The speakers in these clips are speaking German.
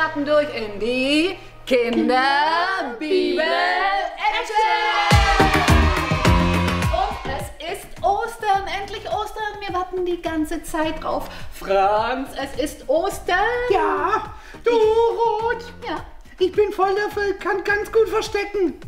starten durch in die Kinderbibel Action! Und es ist Ostern, endlich Ostern. Wir warten die ganze Zeit drauf. Franz, es ist Ostern. Ja, du Rot. Ja. Ich bin voll dafür, kann ganz gut verstecken.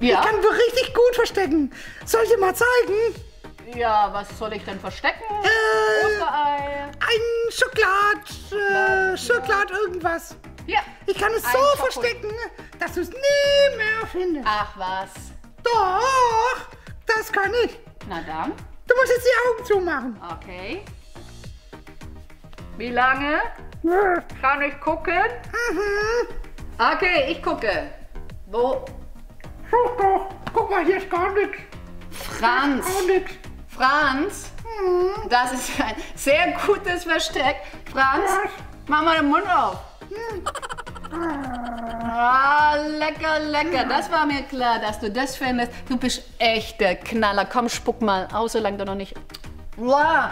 Ja. Ich kann richtig gut verstecken. Soll ich dir mal zeigen? Ja, was soll ich denn verstecken? Äh, Osterei. Schokolad, äh, Schokolad irgendwas. Ja. Ich kann es so Schoko- verstecken, dass du es nie mehr findest. Ach was. Doch, das kann ich. Na dann. Du musst jetzt die Augen zumachen. Okay. Wie lange? Kann ich gucken? Mhm. Okay, ich gucke. Wo? Guck doch, guck mal, hier ist gar nichts. Franz. Gar nichts. Franz. Das ist ein sehr gutes Versteck. Franz, mach mal den Mund auf. Ah, lecker, lecker. Das war mir klar, dass du das findest. Du bist echt der Knaller. Komm, spuck mal aus, solange du noch nicht. Wow.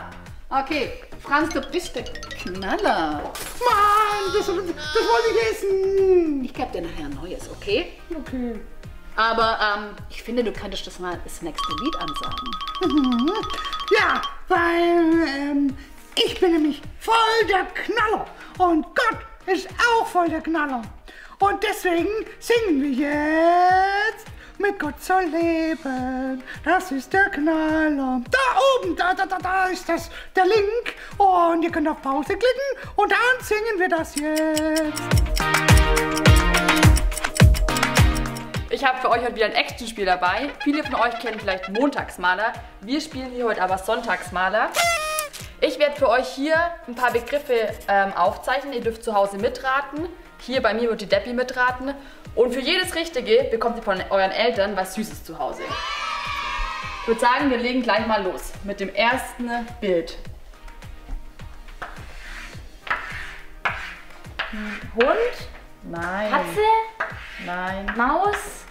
Okay, Franz, du bist der Knaller. Mann, das, das wollte ich essen. Ich gebe dir nachher ein neues, okay? Okay. Aber ähm, ich finde, du könntest das mal das nächste Lied ansagen. Ja, weil ähm, ich bin nämlich voll der Knaller und Gott ist auch voll der Knaller. Und deswegen singen wir jetzt mit Gott soll leben. Das ist der Knaller. Da oben, da, da, da, da ist das der Link. Und ihr könnt auf Pause klicken und dann singen wir das jetzt. Ich habe für euch heute wieder ein Actionspiel dabei. Viele von euch kennen vielleicht Montagsmaler. Wir spielen hier heute aber Sonntagsmaler. Ich werde für euch hier ein paar Begriffe ähm, aufzeichnen. Ihr dürft zu Hause mitraten. Hier bei mir wird die Debbie mitraten. Und für jedes Richtige bekommt ihr von euren Eltern was Süßes zu Hause. Ich würde sagen, wir legen gleich mal los mit dem ersten Bild. Hund, Nein. Katze, Nein. Maus.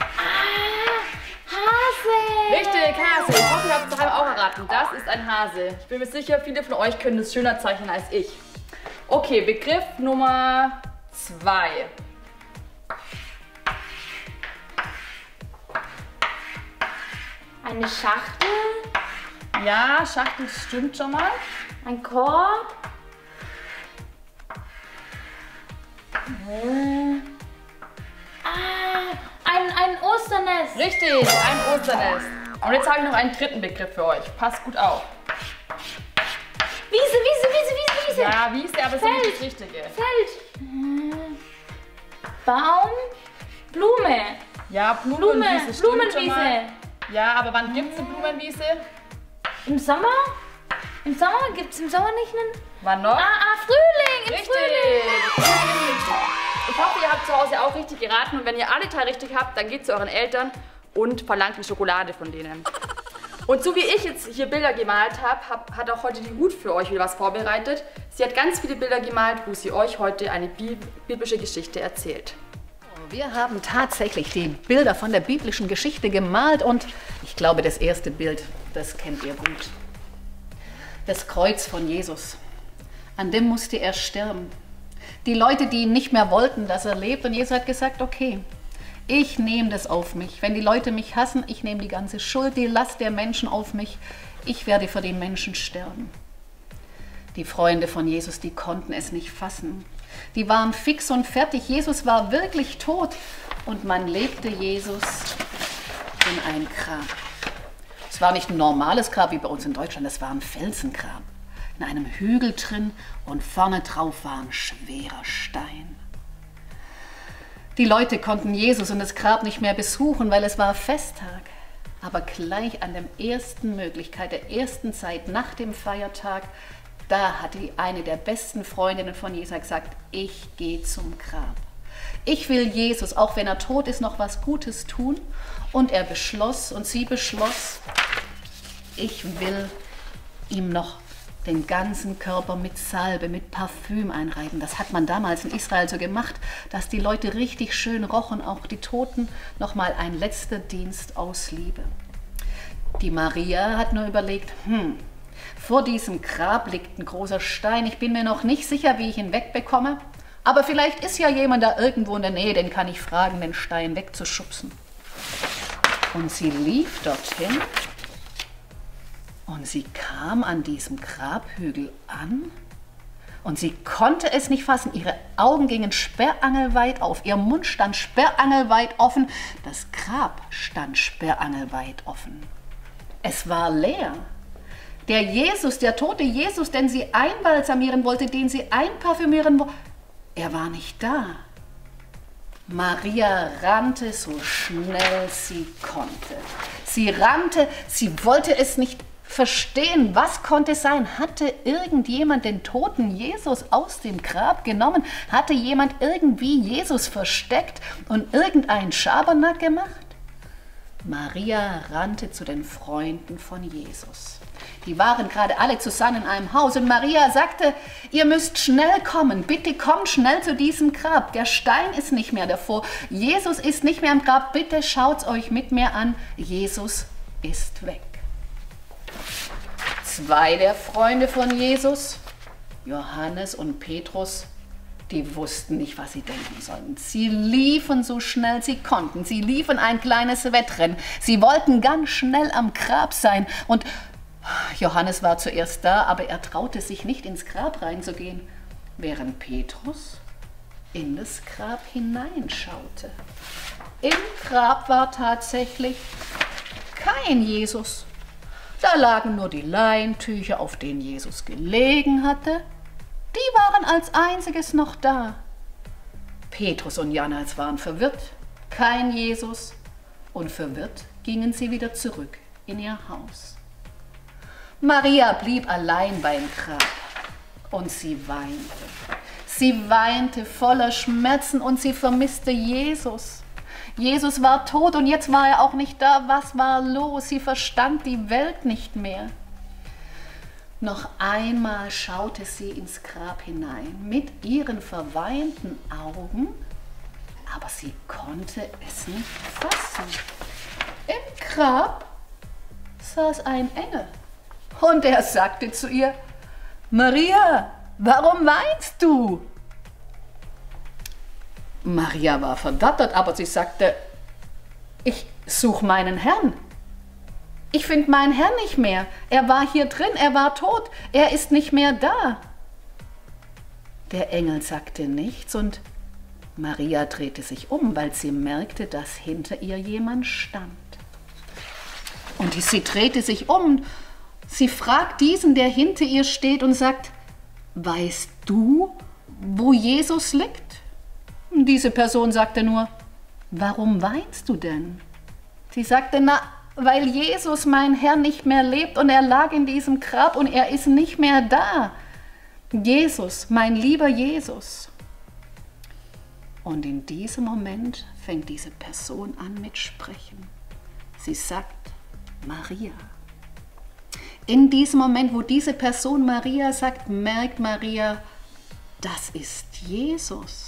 Ah, Hase. Richtig, Hase. Ich hoffe, ihr habt es auch erraten. Das ist ein Hase. Ich bin mir sicher, viele von euch können es schöner zeichnen als ich. Okay, Begriff Nummer zwei. Eine Schachtel, Ja, Schachtel stimmt schon mal. ein Korb. Ah, ein, ein Osternest. Richtig, ein Osternest. Und jetzt habe ich noch einen dritten Begriff für euch. Passt gut auf. Wiese, Wiese, Wiese, Wiese, Wiese. Ja, wie ist der, aber es ist nicht das Richtige. Feld. Äh, Baum, Blume. Ja, Blume, Blumenwiese stimmt schon mal. Blumenwiese. Ja, aber wann gibt es eine Blumenwiese? Im Sommer? Im Sommer? Gibt es im Sommer nicht einen? Wann noch? Ah, ah, Frühling, Richtig. Frühling. Ich hoffe, ihr habt zu Hause auch richtig geraten und wenn ihr alle drei richtig habt, dann geht zu euren Eltern und verlangt eine Schokolade von denen. Und so wie ich jetzt hier Bilder gemalt habe, hab, hat auch heute die Hut für euch wieder was vorbereitet. Sie hat ganz viele Bilder gemalt, wo sie euch heute eine bi- biblische Geschichte erzählt. Wir haben tatsächlich die Bilder von der biblischen Geschichte gemalt und ich glaube, das erste Bild, das kennt ihr gut. Das Kreuz von Jesus. An dem musste er sterben. Die Leute, die nicht mehr wollten, dass er lebt und Jesus hat gesagt, okay, ich nehme das auf mich. Wenn die Leute mich hassen, ich nehme die ganze Schuld, die Last der Menschen auf mich. Ich werde für die Menschen sterben. Die Freunde von Jesus, die konnten es nicht fassen. Die waren fix und fertig. Jesus war wirklich tot. Und man legte Jesus in ein Grab. Es war nicht ein normales Grab wie bei uns in Deutschland, es war ein Felsengrab. In einem Hügel drin und vorne drauf war ein schwerer Stein. Die Leute konnten Jesus und das Grab nicht mehr besuchen, weil es war Festtag. Aber gleich an der ersten Möglichkeit, der ersten Zeit nach dem Feiertag, da hat die eine der besten Freundinnen von Jesus gesagt, ich gehe zum Grab. Ich will Jesus, auch wenn er tot ist, noch was Gutes tun. Und er beschloss und sie beschloss, ich will ihm noch den ganzen Körper mit Salbe, mit Parfüm einreiben. Das hat man damals in Israel so gemacht, dass die Leute richtig schön rochen, auch die Toten, nochmal ein letzter Dienst aus Liebe. Die Maria hat nur überlegt, hm, Vor diesem Grab liegt ein großer Stein. Ich bin mir noch nicht sicher, wie ich ihn wegbekomme. Aber vielleicht ist ja jemand da irgendwo in der Nähe, den kann ich fragen, den Stein wegzuschubsen. Und sie lief dorthin und sie kam an diesem Grabhügel an und sie konnte es nicht fassen. Ihre Augen gingen sperrangelweit auf, ihr Mund stand sperrangelweit offen, das Grab stand sperrangelweit offen. Es war leer. Der Jesus, der tote Jesus, den sie einbalsamieren wollte, den sie einparfümieren wollte, er war nicht da. Maria rannte so schnell sie konnte. Sie rannte, sie wollte es nicht verstehen, was konnte sein? Hatte irgendjemand den toten Jesus aus dem Grab genommen? Hatte jemand irgendwie Jesus versteckt und irgendeinen Schabernack gemacht? Maria rannte zu den Freunden von Jesus. Die waren gerade alle zusammen in einem Haus und Maria sagte, ihr müsst schnell kommen, bitte kommt schnell zu diesem Grab. Der Stein ist nicht mehr davor, Jesus ist nicht mehr im Grab, bitte schaut euch mit mir an, Jesus ist weg. Zwei der Freunde von Jesus, Johannes und Petrus, die wussten nicht, was sie denken sollten. Sie liefen so schnell sie konnten. Sie liefen ein kleines Wettrennen. Sie wollten ganz schnell am Grab sein. Und Johannes war zuerst da, aber er traute sich nicht ins Grab reinzugehen, während Petrus in das Grab hineinschaute. Im Grab war tatsächlich kein Jesus. Da lagen nur die Leintücher, auf denen Jesus gelegen hatte. Die waren als einziges noch da. Petrus und Johannes waren verwirrt. Kein Jesus. Und verwirrt gingen sie wieder zurück in ihr Haus. Maria blieb allein beim Grab und sie weinte. Sie weinte voller Schmerzen und sie vermisste Jesus. Jesus war tot und jetzt war er auch nicht da. Was war los? Sie verstand die Welt nicht mehr. Noch einmal schaute sie ins Grab hinein mit ihren verweinten Augen, aber sie konnte es nicht fassen. Im Grab saß ein Engel und er sagte zu ihr, Maria, warum weinst du? Maria war verdattert, aber sie sagte, ich suche meinen Herrn. Ich finde meinen Herrn nicht mehr. Er war hier drin, er war tot, er ist nicht mehr da. Der Engel sagte nichts und Maria drehte sich um, weil sie merkte, dass hinter ihr jemand stand. Und sie drehte sich um. Sie fragt diesen, der hinter ihr steht, und sagt, weißt du, wo Jesus liegt? Diese Person sagte nur, warum weinst du denn? Sie sagte, na, weil Jesus, mein Herr, nicht mehr lebt und er lag in diesem Grab und er ist nicht mehr da. Jesus, mein lieber Jesus. Und in diesem Moment fängt diese Person an mit Sprechen. Sie sagt, Maria. In diesem Moment, wo diese Person Maria sagt, merkt Maria, das ist Jesus.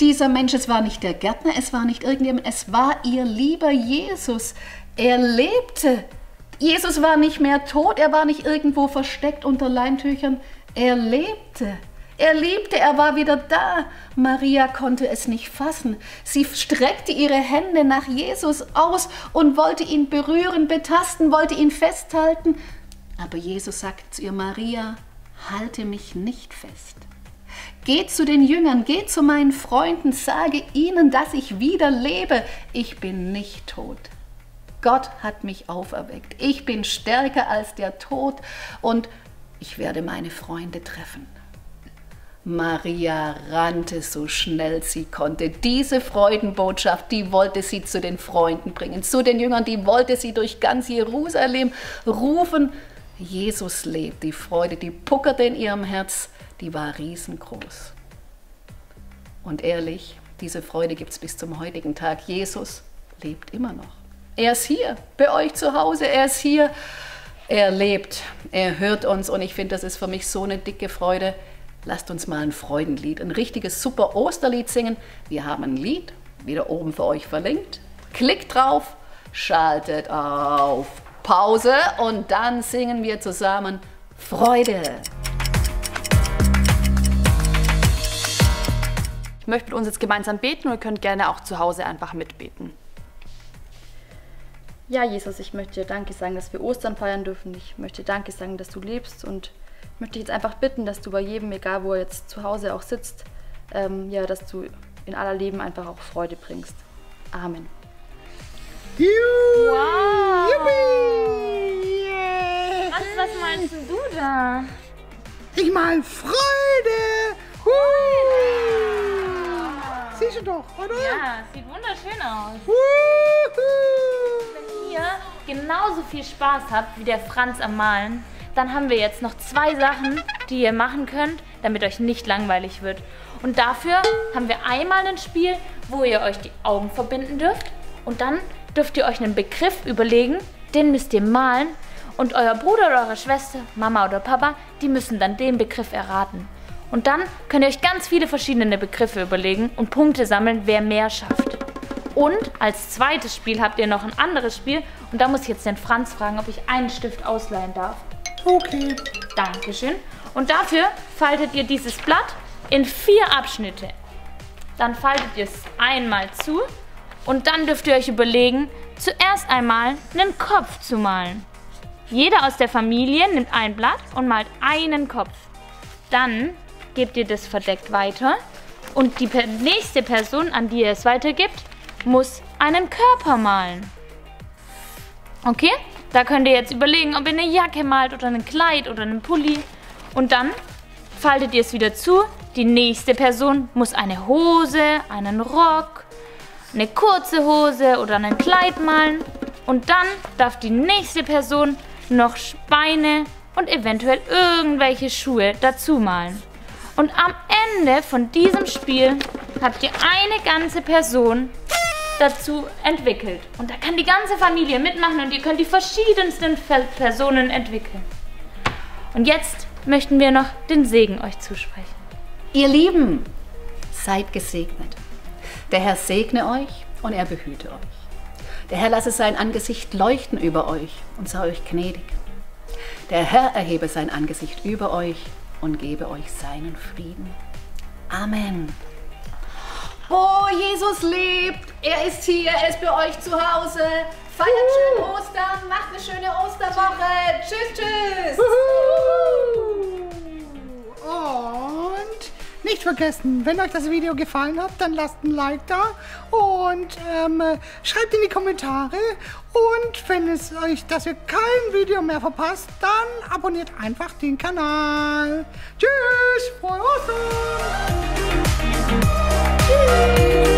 Dieser Mensch, es war nicht der Gärtner, es war nicht irgendjemand, es war ihr lieber Jesus. Er lebte. Jesus war nicht mehr tot, er war nicht irgendwo versteckt unter Leintüchern. Er lebte. Er liebte, er war wieder da. Maria konnte es nicht fassen. Sie streckte ihre Hände nach Jesus aus und wollte ihn berühren, betasten, wollte ihn festhalten. Aber Jesus sagt zu ihr, Maria, halte mich nicht fest. Geh zu den Jüngern, geh zu meinen Freunden, sage ihnen, dass ich wieder lebe. Ich bin nicht tot. Gott hat mich auferweckt. Ich bin stärker als der Tod und ich werde meine Freunde treffen. Maria rannte so schnell sie konnte. Diese Freudenbotschaft, die wollte sie zu den Freunden bringen, zu den Jüngern, die wollte sie durch ganz Jerusalem rufen. Jesus lebt. Die Freude, die puckerte in ihrem Herz, die war riesengroß. Und ehrlich, diese Freude gibt es bis zum heutigen Tag. Jesus lebt immer noch. Er ist hier, bei euch zu Hause, er ist hier. Er lebt, er hört uns und ich finde, das ist für mich so eine dicke Freude. Lasst uns mal ein Freudenlied, ein richtiges super Osterlied singen. Wir haben ein Lied, wieder oben für euch verlinkt. Klickt drauf, schaltet auf Pause und dann singen wir zusammen Freude. Ich möchte mit uns jetzt gemeinsam beten und ihr könnt gerne auch zu Hause einfach mitbeten. Ja, Jesus, ich möchte dir Danke sagen, dass wir Ostern feiern dürfen. Ich möchte dir Danke sagen, dass du lebst und ich möchte dich jetzt einfach bitten, dass du bei jedem, egal wo er jetzt zu Hause auch sitzt, ähm, ja, dass du in aller Leben einfach auch Freude bringst. Amen. Juhu, Wow. Yippie, yeah. Was, was meinst du da? Ich mal Freude. Du doch, oder? Ja, sieht wunderschön aus. Wenn ihr genauso viel Spaß habt wie der Franz am Malen, dann haben wir jetzt noch zwei Sachen, die ihr machen könnt, damit euch nicht langweilig wird. Und dafür haben wir einmal ein Spiel, wo ihr euch die Augen verbinden dürft. Und dann dürft ihr euch einen Begriff überlegen, den müsst ihr malen. Und euer Bruder oder eure Schwester, Mama oder Papa, die müssen dann den Begriff erraten. Und dann könnt ihr euch ganz viele verschiedene Begriffe überlegen und Punkte sammeln, wer mehr schafft. Und als zweites Spiel habt ihr noch ein anderes Spiel. Und da muss ich jetzt den Franz fragen, ob ich einen Stift ausleihen darf. Okay. Dankeschön. Und dafür faltet ihr dieses Blatt in vier Abschnitte. Dann faltet ihr es einmal zu und dann dürft ihr euch überlegen, zuerst einmal einen Kopf zu malen. Jeder aus der Familie nimmt ein Blatt und malt einen Kopf. Dann gebt ihr das verdeckt weiter und die nächste Person, an die ihr es weitergibt, muss einen Körper malen. Okay? Da könnt ihr jetzt überlegen, ob ihr eine Jacke malt oder ein Kleid oder einen Pulli. Und dann faltet ihr es wieder zu. Die nächste Person muss eine Hose, einen Rock, eine kurze Hose oder ein Kleid malen. Und dann darf die nächste Person noch Beine und eventuell irgendwelche Schuhe dazu malen. Und am Ende von diesem Spiel habt ihr eine ganze Person dazu entwickelt. Und da kann die ganze Familie mitmachen und ihr könnt die verschiedensten Personen entwickeln. Und jetzt möchten wir noch den Segen euch zusprechen. Ihr Lieben, seid gesegnet. Der Herr segne euch und er behüte euch. Der Herr lasse sein Angesicht leuchten über euch und sei euch gnädig. Der Herr erhebe sein Angesicht über euch und gebe euch seinen Frieden. Amen. Oh, Jesus lebt. Er ist hier, er ist bei euch zu Hause. Feiert schön Ostern, macht eine schöne Osterwoche. Tschüss, tschüss. Und nicht vergessen, wenn euch das Video gefallen hat, dann lasst ein Like da und ähm, schreibt in die Kommentare. Und wenn es euch, dass ihr kein Video mehr verpasst, dann abonniert einfach den Kanal. Tschüss, frohe Ostern! Tschüss.